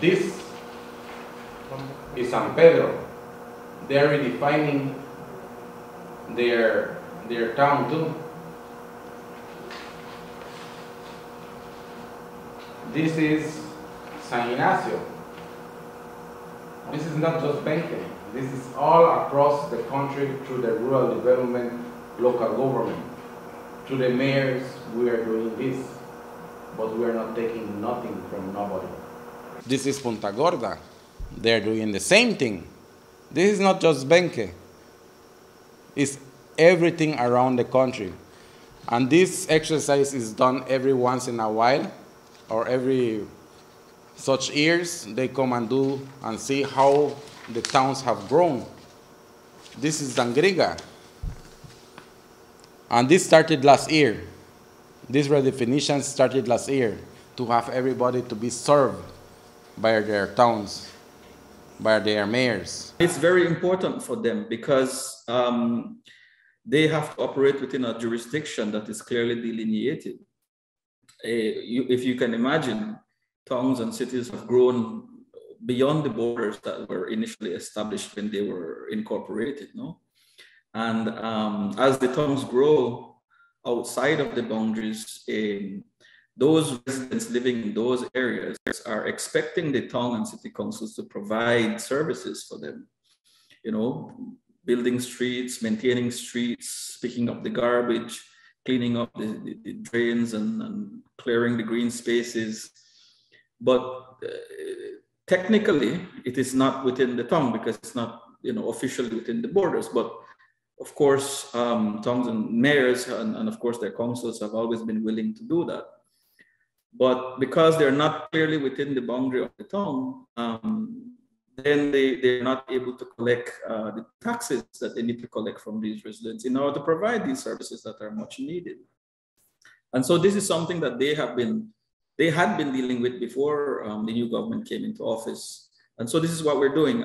This is San Pedro. They are redefining their, their town too. This is San Ignacio. This is not just Benque. This is all across the country through the rural development, local government. To the mayors, we are doing this, but we are not taking nothing from nobody. This is Punta Gorda. They're doing the same thing. This is not just Benque. It's everything around the country. And this exercise is done every once in a while or every such years. They come and do and see how the towns have grown. This is Dangriga. And this started last year. This redefinition started last year to have everybody to be served by their towns, by their mayors. It's very important for them because um, they have to operate within a jurisdiction that is clearly delineated. Uh, you, if you can imagine, towns and cities have grown beyond the borders that were initially established when they were incorporated, no? And um, as the towns grow outside of the boundaries, um, those residents living in those areas are expecting the town and city councils to provide services for them. You know, building streets, maintaining streets, picking up the garbage, cleaning up the, the, the drains and, and, clearing the green spaces. But uh, technically, it is not within the town because it's not, you know, officially within the borders. But of course, um, towns and mayors and, and of course their councils have always been willing to do that. But because they're not clearly within the boundary of the town, um, then they, they're not able to collect uh, the taxes that they need to collect from these residents in order to provide these services that are much needed. And so this is something that they have been, they had been dealing with before um, the new government came into office. And so this is what we're doing.